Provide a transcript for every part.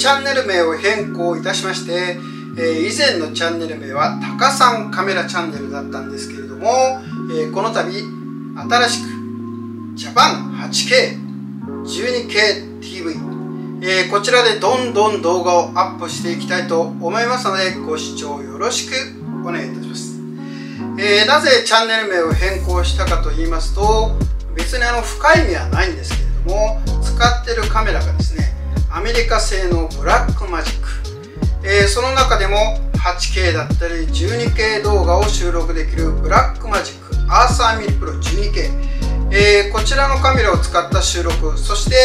チャンネル名を変更いたしまして、え、以前のチャンネル名はタカさんカメラチャンネルだったんですけれども、え、この度新しくジャパン 8K12K TV、えー、こちらでどんどん動画をアップしていきたいと思いますのでご視聴よろしくお願いいたします、えー、なぜチャンネル名を変更したかと言いますと別にあの深い意味はないんですけれども使ってるカメラがですねアメリカ製のブラックマジック、えー、その中でも 8K だったり 12K 動画を収録できるブラックマジックアーサーミリプロ 12K、えー、こちらのカメラを使った収録そして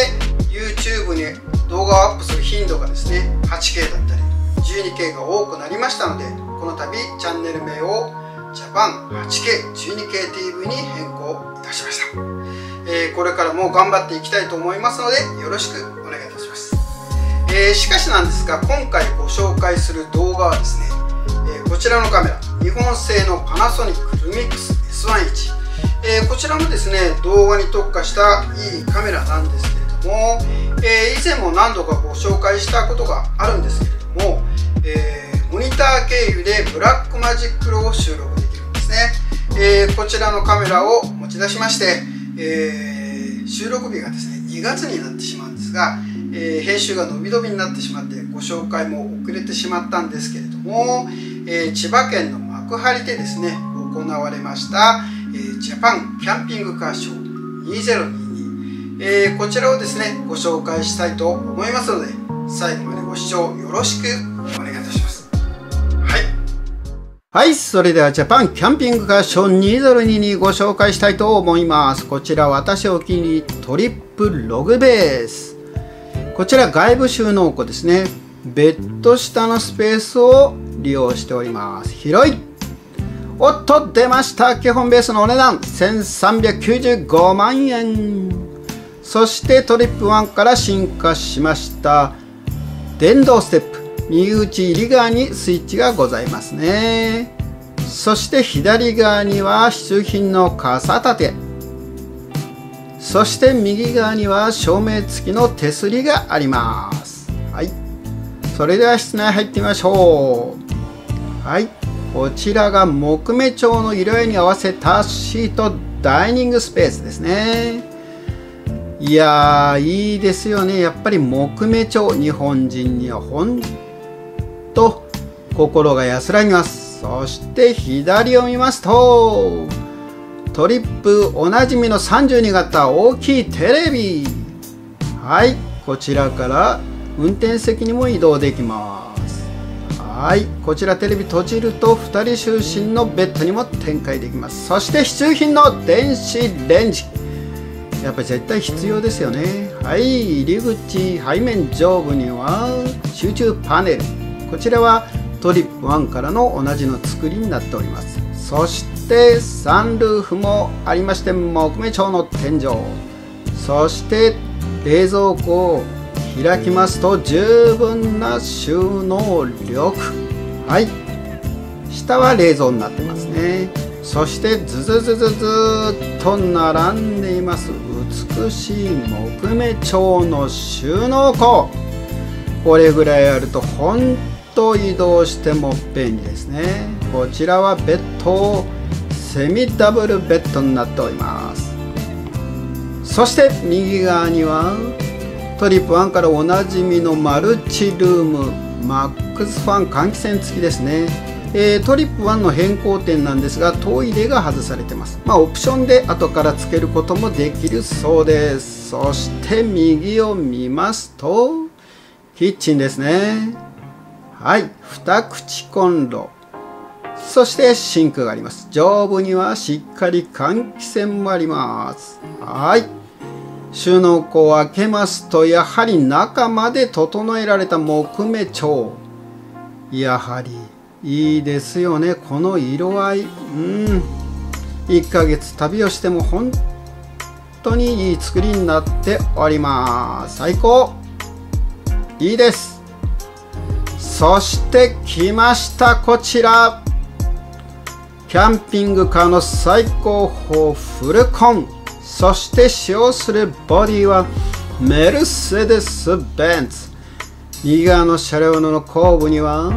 YouTube に動画をアップする頻度がですね 8K だったり 12K が多くなりましたのでこの度チャンネル名をジャパン 8K12KTV に変更いたしました、えー、これからも頑張っていきたいと思いますのでよろしく、えー、しかしなんですが今回ご紹介する動画はですね、えー、こちらのカメラ日本製のパナソニックルミックス S11、えー、こちらもですね動画に特化したいいカメラなんですけれども、え、以前も何度かご紹介したことがあるんですけれども、え、モニター経由でブラックマジックロを収録できるんですね、えこちらのカメラを持ち出しまして、え収録日がですね2月になってしまうんですが、え編集が伸び伸びになってしまってご紹介も遅れてしまったんですけれども、え千葉県の幕張でですね行われました、えー、ジャパンキャンピングカーショー2022、えー、こちらをですねご紹介したいと思いますので最後までご視聴よろしくお願いいたします。はい。はいそれではジャパンキャンピングカーショー2022ご紹介したいと思います。こちら私お気に入りトリップログベース。こちら外部収納庫ですね。ベッド下のスペースを利用しております。広い。おっと出ました。基本ベースのお値段。1395万円。そしてトリップ1から進化しました。電動ステップ。右内入り側にスイッチがございますね。そして左側には必需品の傘立て。そして右側には照明付きの手すりがあります。はい。それでは室内入ってみましょう。はい。こちらが木目調の色合いに合わせたシートダイニングスペースですね。いやーいいですよね。やっぱり木目調日本人にはほんと心が安らぎます。そして左を見ますとトリップおなじみの32型大きいテレビ。はいこちらから運転席にも移動できます。はいこちらテレビ閉じると2人就寝のベッドにも展開できます。そして必需品の電子レンジ。やっぱ絶対必要ですよね。はい入り口背面上部には集中パネル。こちらはトリップ1からの同じの作りになっております。そしててサンルーフもありまして木目調の天井。そして冷蔵庫を開きますと十分な収納力。はい。下は冷蔵になってますね。そしてズズズズズっと並んでいます。美しい木目調の収納庫。これぐらいあると本当移動しても便利ですね。こちらはベッドセミダブルベッドになっております。そして右側にはトリップ1からおなじみのマルチルームマックスファン換気扇付きですね、えー、トリップ1の変更点なんですがトイレが外されてます。まあオプションで後からつけることもできるそうです。そして右を見ますとキッチンですね。はい。二口コンロ。そしてシンクがあります。上部にはしっかり換気扇もあります。はい。収納庫を開けますとやはり中まで整えられた木目調。やはりいいですよね。この色合い。うん。1ヶ月旅をしても本当にいい作りになっております。最高。いいです。そして来ましたこちら。キャンピングカーの最高峰フルコン。そして使用するボディはメルセデス・ベンツ。右側の車両の後部には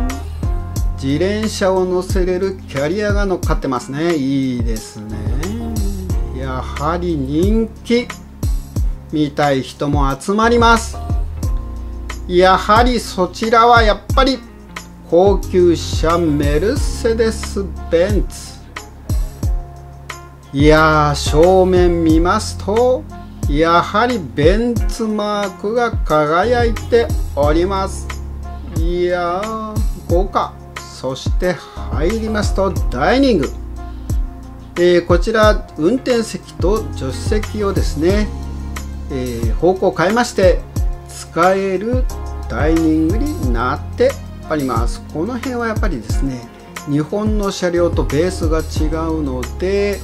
自転車を乗せれるキャリアが乗っかってますね。いいですね。やはり人気見たい人も集まります。やはりそちらはやっぱり高級車メルセデス・ベンツ。いや正面見ますとやはりベンツマークが輝いております。いや豪華。そして入りますとダイニング、えー、こちら運転席と助手席をですね、えー、方向を変えまして使えるダイニングになっております。この辺はやっぱりですね日本の車両とベースが違うので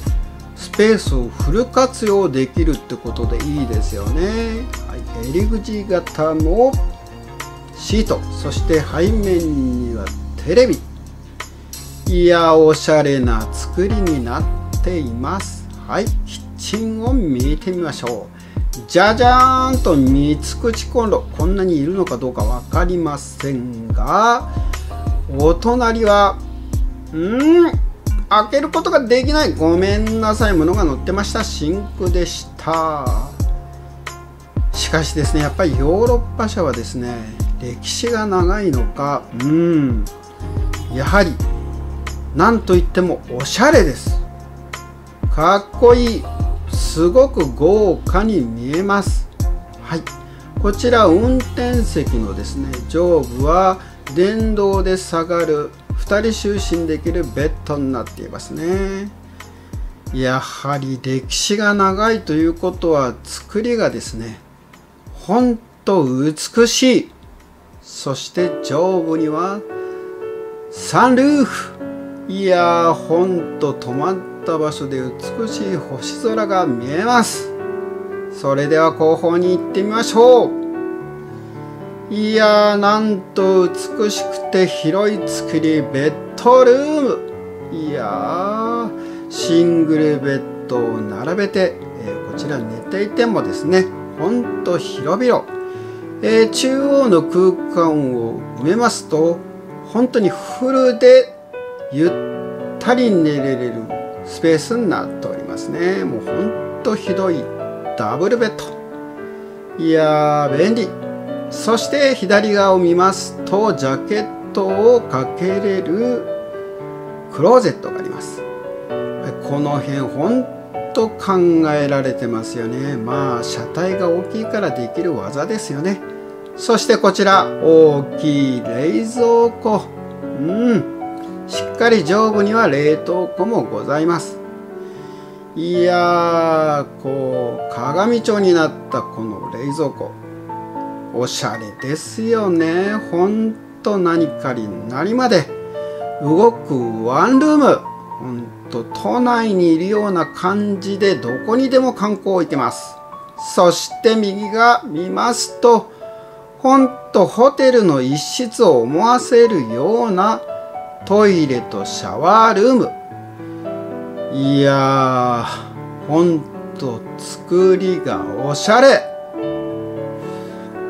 スペースをフル活用できるってことでいいですよね、はい、入り口型のシートそして背面にはテレビ。いやおしゃれな作りになっています。はいキッチンを見てみましょう。じゃじゃーんと三口コンロこんなにいるのかどうか分かりませんがお隣はうん開けることができない。ごめんなさい。ものが載ってました。シンクでした。しかしですねやっぱりヨーロッパ車はですね歴史が長いのかうんやはり何といってもおしゃれです。かっこいい。すごく豪華に見えます。はい。こちら運転席のですね上部は電動で下がる2人就寝できるベッドになっていますね。やはり歴史が長いということは作りがですねほんと美しい。そして上部にはサンルーフ。いやーほんと止まってた場所で美しい星空が見えます。それでは後方に行ってみましょう。いやーなんと美しくて広い作りベッドルーム。いやーシングルベッドを並べて、えー、こちら寝ていてもですねほんと広々、えー、中央の空間を埋めますと本当にフルでゆったり寝れるスペースになっておりますね。もうほんとひどいダブルベッド。いやー便利。そして左側を見ますとジャケットをかけれるクローゼットがあります。この辺ほんと考えられてますよね。まあ車体が大きいからできる技ですよね。そしてこちら大きい冷蔵庫。うん。しっかり上部には冷凍庫もございます。いやーこう鏡調になったこの冷蔵庫。おしゃれですよね。ほんと何かになりまで。動くワンルーム。ほんと都内にいるような感じでどこにでも観光行けます。そして右が見ますとほんとホテルの一室を思わせるようなトイレとシャワールーム。いやーほんと作りがおしゃれ。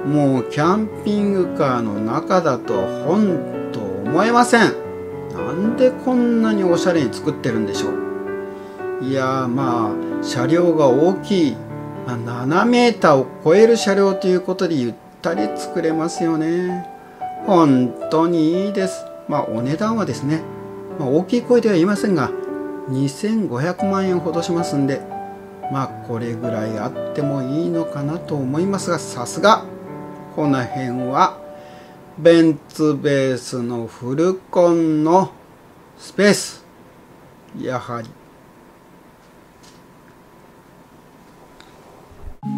もうキャンピングカーの中だとほんと思えません。なんでこんなにおしゃれに作ってるんでしょう。いやまあ車両が大きい、まあ、7メーーを超える車両ということでゆったり作れますよね。本当にいいです。まあ、お値段はですね、まあ、大きい声では言いませんが2500万円ほどしますんでまあこれぐらいあってもいいのかなと思いますがさすがこの辺はベンツベースのフルコンのスペース。やはり。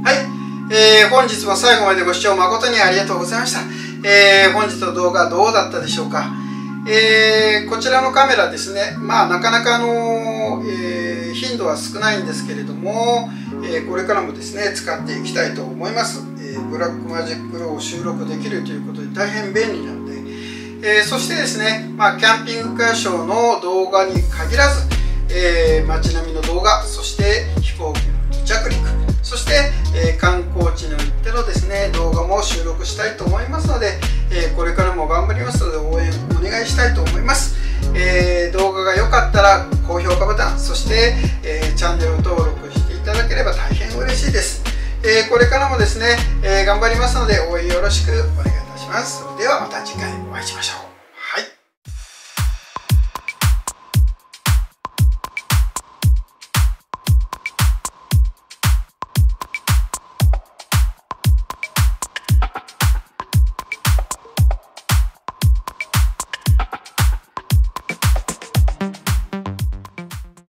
はい、えー、本日も最後までご視聴誠にありがとうございました、えー、本日の動画どうだったでしょうか？えー、こちらのカメラですね、まあ、なかなかの、えー、頻度は少ないんですけれども、えー、これからもですね使っていきたいと思います、え Blackmagic RAW を収録できるということで大変便利なので、えそしてですね、まあ、キャンピングカーショーの動画に限らず、え街並みのます。ではまた次回お会いしましょう。